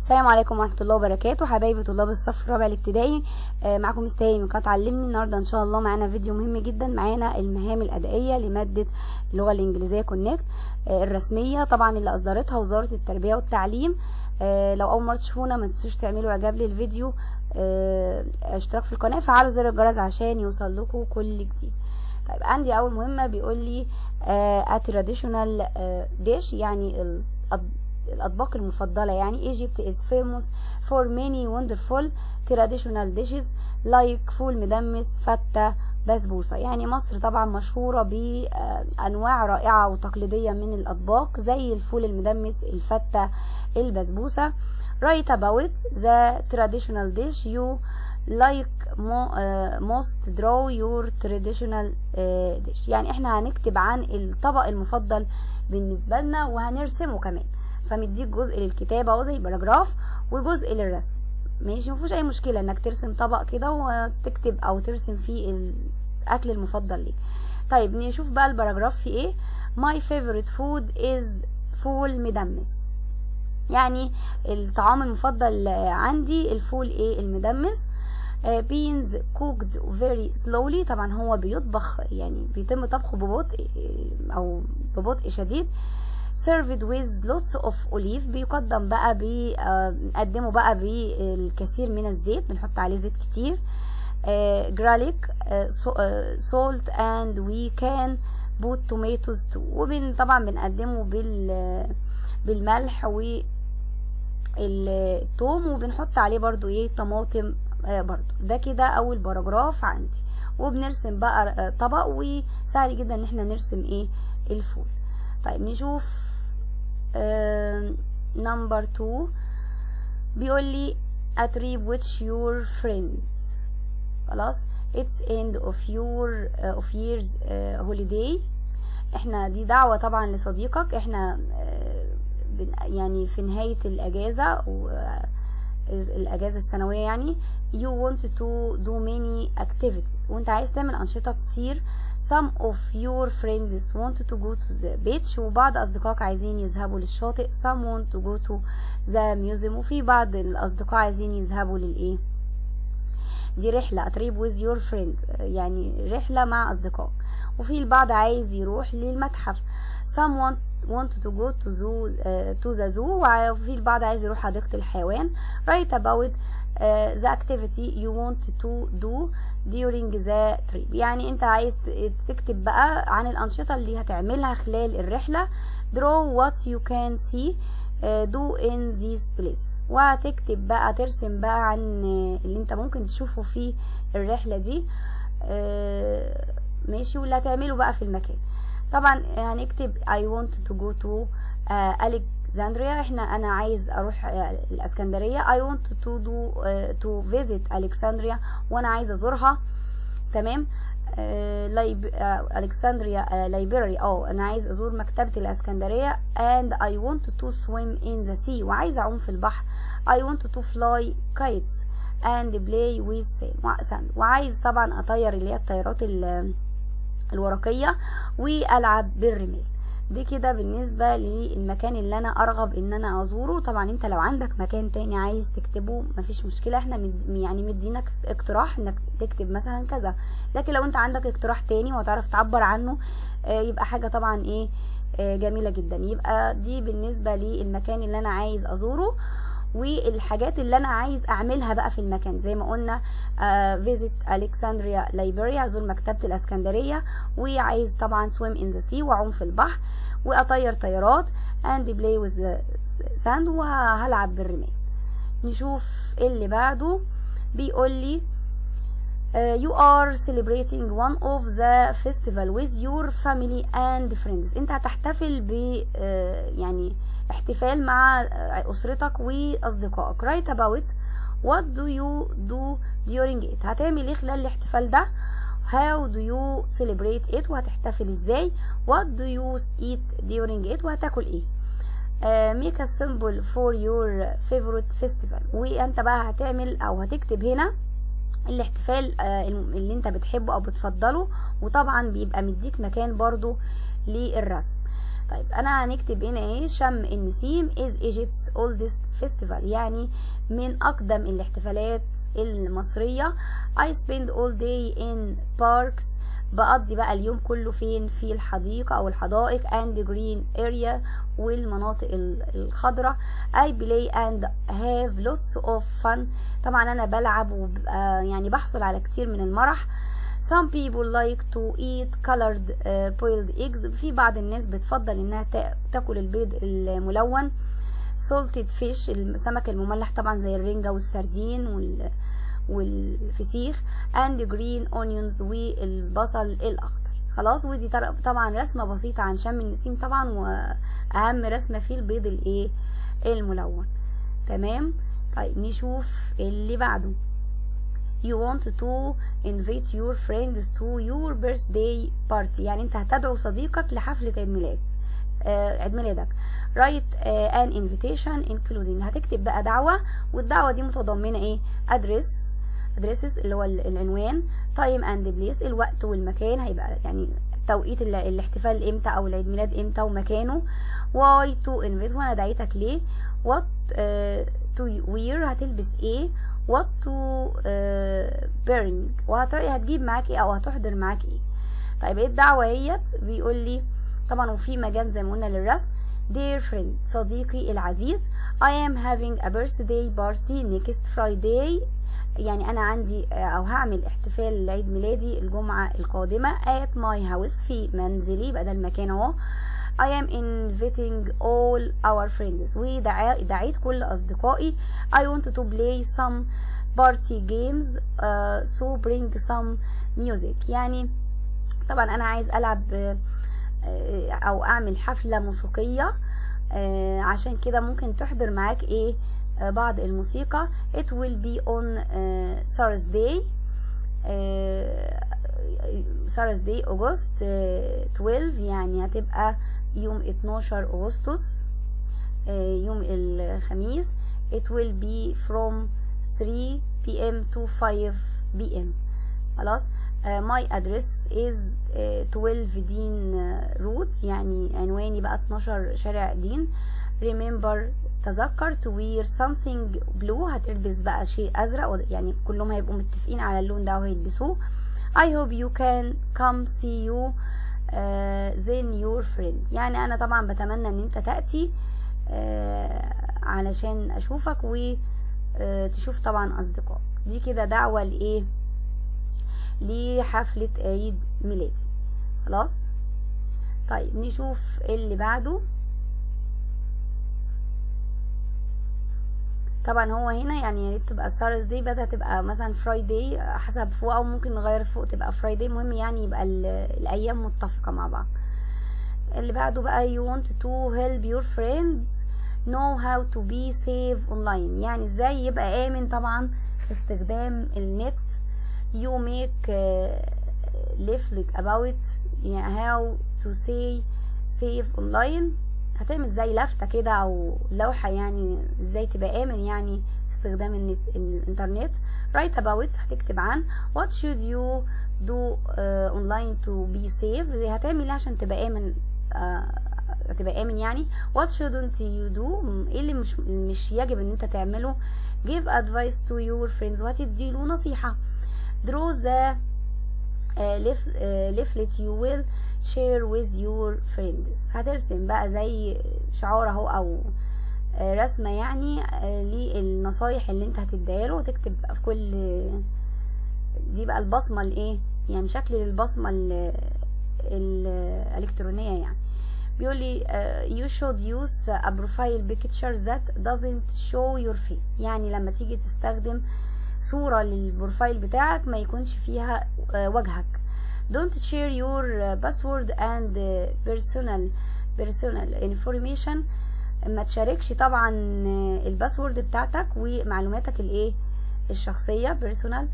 السلام عليكم ورحمة الله وبركاته. حبايبي طلاب الصف الرابع الابتدائي آه معاكم مستهي من قناه علمني. النهارده إن شاء الله معانا فيديو مهم جدا. معانا المهام الأدائية لمادة اللغة الإنجليزية كونكت آه الرسمية طبعا اللي أصدرتها وزارة التربية والتعليم. آه لو أول مرة تشوفونا ما تنسوش تعملوا إعجاب للفيديو اشتراك في القناة فعلوا زر الجرس عشان يوصل لكم كل جديد. طيب عندي أول مهمة بيقول لي آه dish يعني الأطباق المفضلة يعني Egypt is famous for many wonderful traditional dishes like فول مدمس فتة بسبوسة يعني مصر طبعا مشهورة بأنواع رائعة وتقليدية من الأطباق زي الفول المدمس الفتة البسبوسة. Write about the traditional dish you like most draw your traditional dish. يعني إحنا هنكتب عن الطبق المفضل بالنسبة لنا وهنرسمه كمان. فمديك جزء للكتابة اهو زي paragraph وجزء للرسم. ماشي مفيش أي مشكلة إنك ترسم طبق كده وتكتب أو ترسم فيه الأكل المفضل ليك. طيب نشوف بقى ال paragraph في إيه. My favorite food is فول مدمس. يعني الطعام المفضل عندي الفول إيه؟ المدمس. بينز كوكد فيري سلولي طبعا هو بيطبخ يعني بيتم طبخه ببطء أو ببطء شديد. Served with lots of olive بيقدم بقى بنقدمه بقى بالكثير من الزيت بنحط عليه زيت كتير جراليك salt and we can put tomatoes too. وبن طبعا بنقدمه بال بالملح و الثوم وبنحط عليه برضو إيه طماطم برضو. ده كده أول paragraph عندي. وبنرسم بقى طبق وسهل جدا إن إحنا نرسم إيه الفول. طيب نشوف number 2 بيقول لي trip with your friends. خلاص it's end of your uh, of years uh, holiday. إحنا دي دعوة طبعا لصديقك. إحنا uh, يعني في نهاية الأجازة و الأجازة السنوية يعني. You want to do many activities. وانت عايز تعمل أنشطة كتير. Some of your friends want to go to the beach. وبعض أصدقائك عايزين يذهبوا للشاطئ. Some want to go to the museum. وفي بعض الأصدقاء عايزين يذهبوا للإيه؟ دي رحلة. Trip with your friend يعني رحلة مع أصدقائك. وفي البعض عايز يروح للمتحف. Some want want to go to zoo uh, to the zoo. وفي البعض عايز يروح حديقة الحيوان. Write about uh, the activity you want to do during the trip. يعني أنت عايز تكتب بقى عن الأنشطة اللي هتعملها خلال الرحلة. Draw what you can see uh, do in this place. وهتكتب بقى ترسم بقى عن اللي أنت ممكن تشوفه في الرحلة دي. Uh, ماشي. واللي هتعمله بقى في المكان. طبعا هنكتب I want to go to Alexandria إحنا أنا عايز أروح uh, الإسكندرية. I want to do uh, to visit Alexandria وأنا عايز أزورها. تمام؟ ألكسندريا لايبراري آه أنا عايز أزور مكتبة الإسكندرية. And I want to swim in the sea. وعايز أعوم في البحر. I want to fly kites and play with sand. وعايز طبعا أطير اللي هي الطيارات الورقية وألعب بالرمال. دي كده بالنسبة للمكان اللي أنا أرغب إن أنا أزوره. طبعا أنت لو عندك مكان تاني عايز تكتبه مفيش مشكلة. إحنا يعني مدينك اقتراح إنك تكتب مثلا كذا. لكن لو أنت عندك اقتراح تاني وهتعرف تعبر عنه آه يبقى حاجة طبعا إيه آه جميلة جدا. يبقى دي بالنسبة للمكان اللي أنا عايز أزوره. والحاجات اللي أنا عايز أعملها بقى في المكان. زي ما قلنا visit Alexandria library ازور مكتبة الإسكندرية وعايز طبعا swim in the sea وأعوم في البحر وأطير طيارات and play with sand وهلعب بالرمال. نشوف اللي بعده بيقول لي Uh, you are celebrating one of the festival with your family and friends انت هتحتفل ب uh, يعني احتفال مع اسرتك واصدقائك write about what do you do during it هتعمل إيه خلال الاحتفال ده how do you celebrate it وهتحتفل إزاي what do you eat during it وهتاكل إيه uh, make a symbol for your favorite festival وانت بقى هتعمل أو هتكتب هنا الاحتفال اللي انت بتحبه أو بتفضله. وطبعا بيبقى مديك مكان برضو للرسم. طيب أنا هنكتب هنا إيه؟ شم النسيم is Egypt's oldest festival يعني من أقدم الاحتفالات المصرية. I spend all day in parks. بقضي بقى اليوم كله فين؟ في الحديقة أو الحدائق and green area والمناطق الخضراء I play and have lots of fun. طبعا أنا بلعب وببقى يعني بحصل على كتير من المرح. Some people like to eat colored uh, boiled eggs. في بعض الناس بتفضل إنها تاكل البيض الملون. Salted fish السمك المملح طبعا زي الرنجة والسردين وال والفسيخ. And green onions والبصل الأخضر. خلاص ودي طبعا رسمة بسيطة عن شم النسيم طبعا وأهم رسمة فيه البيض الإيه؟ الملون. تمام؟ طيب نشوف اللي بعده. You want to invite your friends to your birthday party. يعني انت هتدعو صديقك لحفلة عيد ميلاد آه عيد ميلادك. Write آه an invitation including. هتكتب بقى دعوة والدعوة دي متضمنة إيه؟ Address addresses اللي هو العنوان time and place الوقت والمكان. هيبقى يعني توقيت الاحتفال إمتى أو العيد ميلاد إمتى ومكانه. Why to invite وأنا دعيتك ليه. What uh, to wear هتلبس إيه. What to uh, bring وهتجيب معاك إيه أو هتحضر معاك إيه. طيب إيه الدعوة هيت؟ بيقول لي طبعا وفي مجال زي ما قلنا للرسم. Dear friend صديقي العزيز I am having a birthday party next Friday يعني أنا عندي أو هعمل احتفال عيد ميلادي الجمعة القادمة at my house في منزلي بقى ده المكان أهو. I am inviting all our friends. ودعيت كل أصدقائي. I want to play some party games uh, so bring some music. يعني طبعا أنا عايز ألعب أو أعمل حفلة موسيقية عشان كده ممكن تحضر معاك إيه؟ بعض الموسيقى it will be on uh, Thursday Thursday August 12 يعني هتبقى يوم 12 أغسطس يوم الخميس it will be from 3 p.m. to 5 p.m. خلاص my address is 12 دين روت يعني عنواني بقى 12 شارع دين remember تذكر to wear something blue هتلبس بقى شيء أزرق يعني كلهم هيبقوا متفقين على اللون ده وهيلبسوه. I hope you can come see you uh, then your friend. يعني أنا طبعا بتمنى إن أنت تأتي uh, علشان أشوفك وتشوف uh, طبعا أصدقائك. دي كده دعوة لإيه؟ لحفلة عيد ميلادي. خلاص؟ طيب نشوف اللي بعده. طبعا هو هنا يعني يا ريت تبقى Thursday بدها تبقى مثلا Friday حسب فوق أو ممكن نغير فوق تبقى Friday. المهم يعني يبقى الأيام متفقة مع بعض. اللي بعده بقى you want to help your friends know how to be safe online. يعني إزاي يبقى آمن طبعا استخدام النت. Make uh, leaflet about يعني how to say safe online. هتعمل زي لفتة كده أو لوحة يعني إزاي تبقى آمن يعني استخدام النت الانترنت. Write about هتكتب عن what should you do uh, online to be safe زي هتعمل إيه عشان تبقى آمن uh, تبقى آمن يعني. What shouldn't you do إيه اللي مش مش يجب إن أنت تعمله؟ Give advice to your friends. وهتديله نصيحة. Draw the leaflet you will share with your friends. هترسم بقى زي شعار اهو أو رسمة يعني للنصايح اللي انت هتديها له وتكتب في كل دي بقى البصمة الايه يعني شكل البصمة الإلكترونية يعني. بيقول لي uh, you should use a profile picture that doesn't show your face. يعني لما تيجي تستخدم صورة لل profile بتاعك ما يكونش فيها وجهك. Don't share your password and personal personal information. ما تشاركش طبعا ال password بتاعتك ومعلوماتك الإيه؟ الشخصية personal.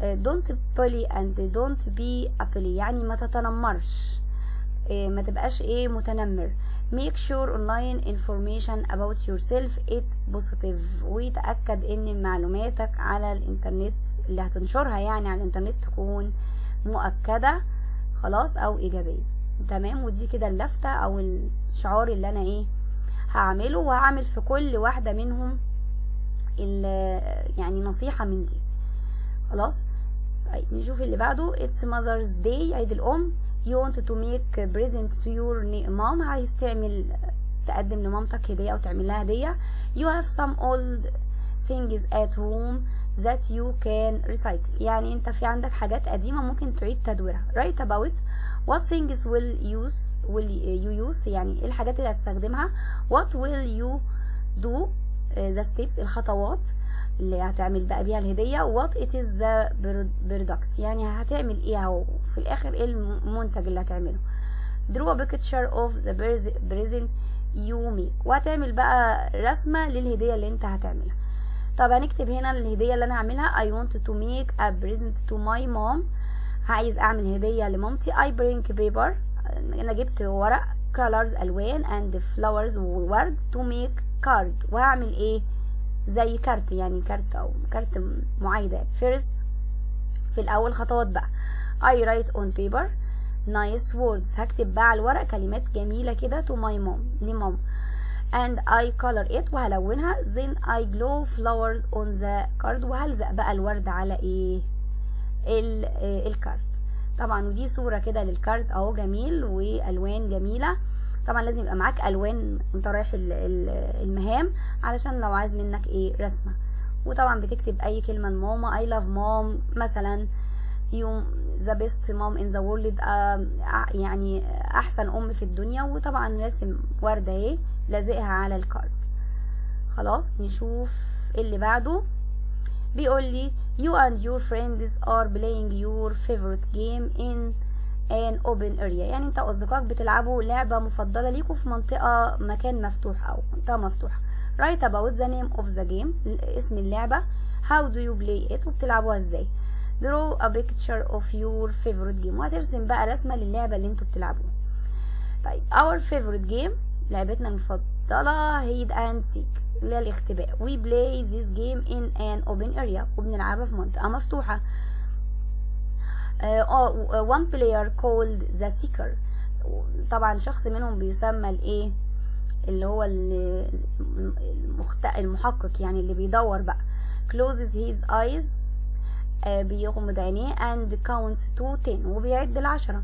don't bully and don't be bully. يعني ما تتنمرش. ما تبقاش إيه متنمر. Make sure online information about yourself. It positive. وتأكد إن معلوماتك على الإنترنت اللي هتنشرها يعني على الإنترنت تكون مؤكدة خلاص أو إيجابية. تمام؟ ودي كده اللفتة أو الشعار اللي أنا إيه هعمله وهعمل في كل واحدة منهم يعني نصيحة من دي. خلاص؟ طيب نشوف اللي بعده. It's mother's day. عيد الأم. you want to make present to your mom عايز تعمل تقدم لمامتك هدية او تعمل لها هدية you have some old things at home that you can recycle يعني انت في عندك حاجات قديمة ممكن تعيد تدويرها write about what things will use will you use يعني ايه الحاجات اللي هتستخدمها what will you do the steps الخطوات اللي هتعمل بقى بيها الهدية. What it is the product يعني هتعمل إيه أهو؟ في الآخر إيه المنتج اللي هتعمله؟ A picture of the present you make. وهتعمل بقى رسمة للهدية اللي أنت هتعملها. طب هنكتب هنا الهدية اللي أنا هعملها. I want to make a present to my mom. عايز أعمل هدية لمامتي. I bring paper. أنا جبت ورق. Colors ألوان and flowers وورد to make card. وهعمل إيه؟ زي كارت يعني كارت أو كارت معايدة. First في الأول خطوات بقى. I write on paper nice words. هكتب بقى على الورق كلمات جميلة كده to my mom لماما and I color it وهلونها. Then I glue flowers on the card وهلزق بقى الورد على إيه؟ الكارت. طبعا ودي صورة كده للكارت. أهو جميل وألوان جميلة. طبعا لازم يبقى معاك ألوان وأنت رايح المهام علشان لو عايز منك إيه رسمة. وطبعا بتكتب أي كلمة لماما I love mom. مثلا you're the best mom in the world يعني أحسن أم في الدنيا. وطبعا راسم وردة اهي لازقها على ال card خلاص نشوف اللي بعده. بيقول لي you and your friends are playing your favorite game in an open area يعني انت واصدقائك بتلعبوا لعبه مفضله ليكوا في منطقه مكان مفتوح أو منطقه مفتوحه write about the name of the game اسم اللعبه how do you play it وبتلعبوها إزاي draw a picture of your favorite game وهترسم بقى رسمة للعبة اللي أنتوا بتلعبوها طيب our favorite game لعبتنا المفضلة هيد أند سيك اللي هي الاختباء. We play this game in an open area وبنلعبها في منطقة مفتوحة. one player called the seeker. طبعا شخص منهم بيسمى الإيه؟ اللي هو. المحقق يعني اللي بيدور بقى. Closes his eyes بيغمض عينيه and counts to ten وبيعد العشرة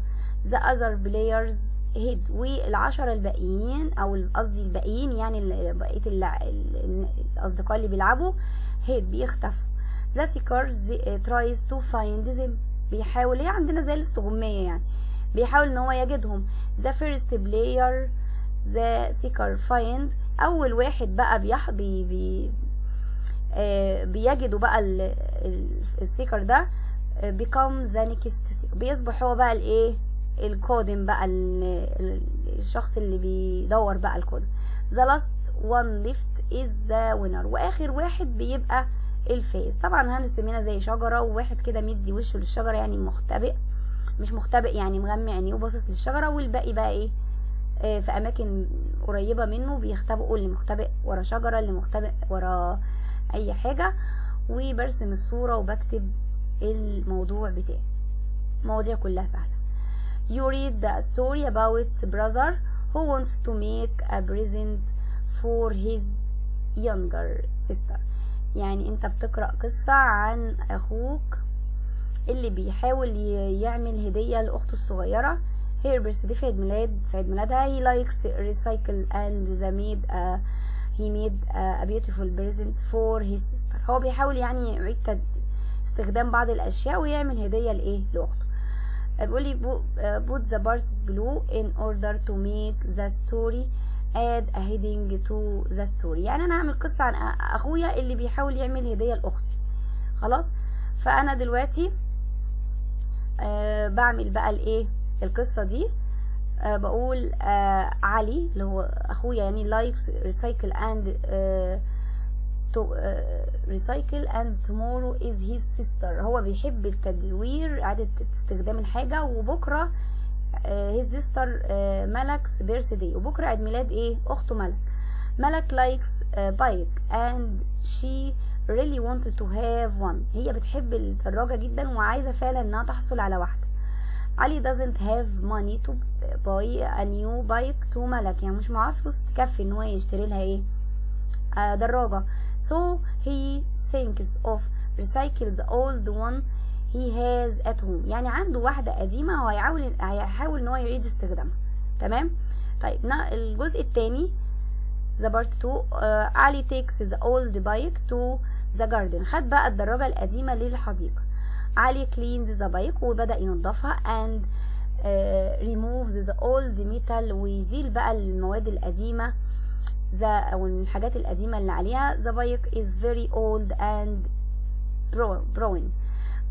the other players head والعشرة الباقيين أو قصدي الباقيين يعني بقية الأصدقاء اللي بيلعبوا head بيختفوا. The seeker tries to find them. بيحاول هي عندنا زي الاستغمية يعني. بيحاول إن هو يجدهم. The first player the seeker find أول واحد بقى بيح بي بي آه بيجدوا بقى السيكر ده become the next seeker. بيصبح هو بقى الايه؟ القادم بقى الشخص اللي بيدور بقى القادم the last one left is the winner. وآخر واحد بيبقى الفايز طبعا هنرسم هنا زي شجرة؟ وواحد كده مدي وشه للشجرة يعني مختبئ. مش مختبئ يعني مغمي عينيه وباصص للشجرة والباقي بقى إيه؟ آه في أماكن قريبة منه بيختبئوا اللي مختبئ ورا شجرة اللي مختبئ ورا أي حاجة وبرسم الصورة وبكتب الموضوع بتاعي. المواضيع كلها سهلة. You read the story about brother who wants to make a present for his younger sister. يعني أنت بتقرأ قصة عن أخوك اللي بيحاول يعمل هدية لأخته الصغيرة. هي بيرثدي في عيد ميلاد في عيد ميلادها. Likes recycle and the made a, he made a, beautiful present for his sister. هو بيحاول يعني يعيد استخدام بعض الأشياء ويعمل هدية لإيه؟ لأخته. بيقول لي put the parts below in order to make the story add a heading to the story. يعني أنا هعمل قصة عن أخويا اللي بيحاول يعمل هدية لأختي. خلاص؟ فأنا دلوقتي آه بعمل بقى الإيه؟ القصة دي. آه بقول آه علي اللي هو أخويا يعني آه to uh, recycle and tomorrow is his sister. هو بيحب التدوير إعادة استخدام uh, his sister uh, ملك's birthday. وبكرة عيد ميلاد إيه؟ أخته ملك. ملك uh, bike and she really wanted to have one. هي بتحب الدراجة جدا وعايزة فعلا إنها تحصل على واحدة. علي doesn't have money to buy a new bike to ملك. يعني مش معاه فلوس تكفي إن هو يشتري لها إيه؟ آه دراجة. So he thinks of recycle the old one he has at home. يعني عنده واحدة قديمة هو هيحاول هيحاول إن هو يعيد استخدامها. تمام؟ طيب الجزء الثاني the part 2 uh, علي takes the old bike to the garden. خد بقى الدراجة القديمة للحديقة. علي cleans the bike وبدأ ينضفها اند ريموفز ذا اولد ميتال ويزيل بقى المواد القديمة ذا أو الحاجات القديمة اللي عليها. the bike is very old and broken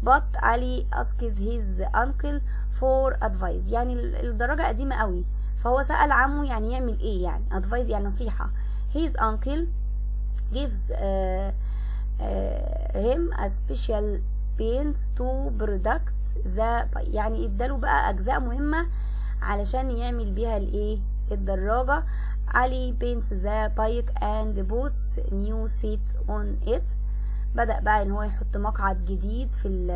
but علي asks his uncle for advice يعني الدراجة قديمة قوي. فهو سأل عمه يعني يعمل إيه يعني؟ advice يعني نصيحة. his uncle gives uh, uh, special paints to product the يعني اداله بقى أجزاء مهمة علشان يعمل بيها الإيه؟ الدراجة. علي paints the bike and puts new seat on it. بدأ بقى إن هو يحط مقعد جديد في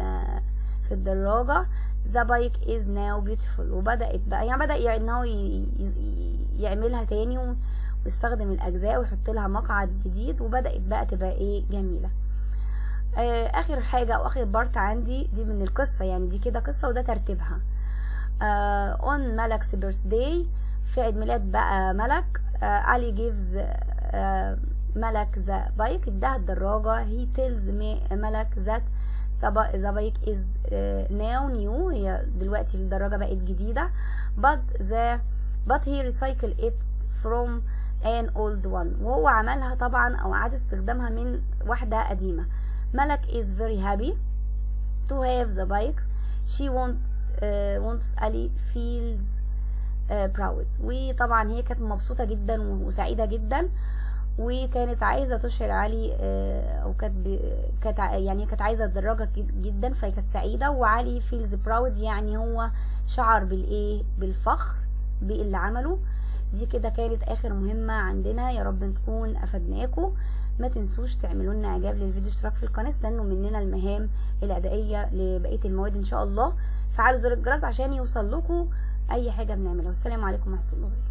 في الدراجة. The bike is now beautiful. وبدأت بقى يعني بدأ إن هو يعملها تاني ويستخدم الأجزاء ويحط لها مقعد جديد. وبدأت بقى تبقى إيه؟ جميلة. آه آخر حاجة أو آخر part عندي دي من القصة يعني دي كده قصة وده ترتيبها. آه on ملك's birthday في عيد ميلاد بقى ملك آه علي آه ملك the bike اداها الدراجة. Tells me ملك that the bike uh, now new هي دلوقتي الدراجة بقت جديدة. But the but he recycle it from an old one. وهو عملها طبعا أو أعاد استخدامها من واحدة قديمة. ملك is very happy to have the bike. She wants uh, wants Ali feels uh, proud. وطبعا هي كانت مبسوطة جدا وسعيدة جدا. وكانت عايزة تشعر علي أو كانت كانت يعني كانت عايزة الدراجه جدا فهي كانت سعيدة. وعلي فيلز براود يعني هو شعر بالإيه؟ بالفخر باللي عمله. دي كده كانت آخر مهمة عندنا. يا رب نكون افدناكم ما تنسوش تعملوا لنا إعجاب للفيديو اشتراك في القناة استنوا مننا المهام الأدائية لبقية المواد إن شاء الله. فعلوا زر الجرس عشان يوصل لكم أي حاجة بنعملها. والسلام عليكم ورحمة الله وبركاته.